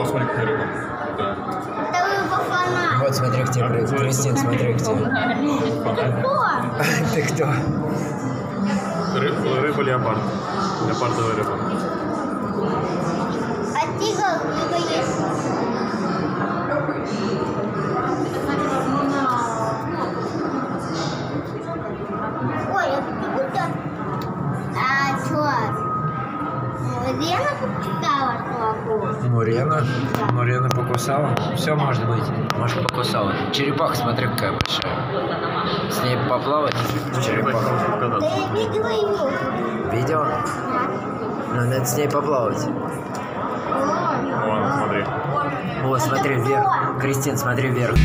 О, смотри, какая рыба. Да. Вот, смотри, к тебе, а, Кристин, смотри, к тебе. Фонарь. Ты кто? Рыб, рыба леопард. Леопардовая рыба. Покусала. Все может быть. Может покусала. Черепаха, смотри, какая большая. С ней поплавать. Черепаха. Видел? Ну, надо с ней поплавать. Вон, смотри. Вот, смотри вверх. Кристин, смотри вверх.